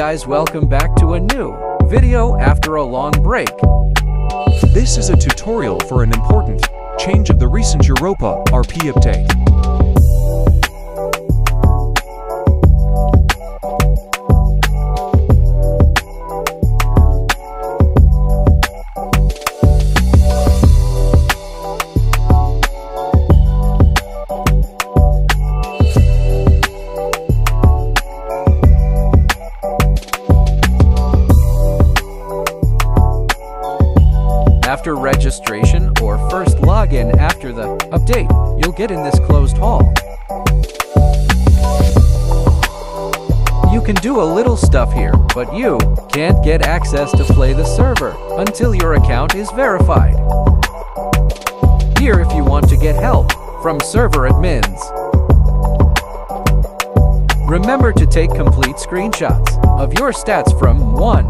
guys, welcome back to a new video after a long break. This is a tutorial for an important change of the recent Europa RP update. After registration or first login after the update, you'll get in this closed hall. You can do a little stuff here, but you can't get access to play the server until your account is verified. Here if you want to get help from server admins. Remember to take complete screenshots of your stats from 1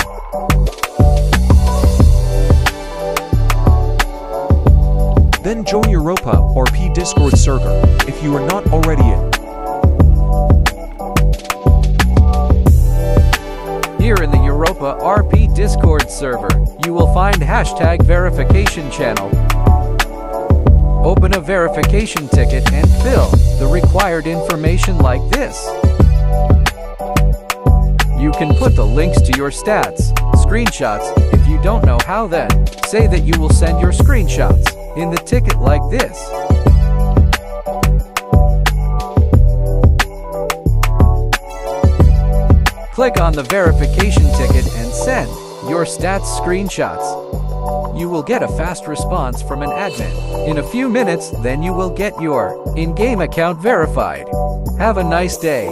Then join Europa RP Discord server if you are not already in. Here in the Europa RP Discord server, you will find hashtag verification channel. Open a verification ticket and fill the required information like this. You can put the links to your stats, screenshots, if you don't know how then, say that you will send your screenshots in the ticket like this. Click on the verification ticket and send your stats screenshots. You will get a fast response from an admin. In a few minutes, then you will get your in-game account verified. Have a nice day.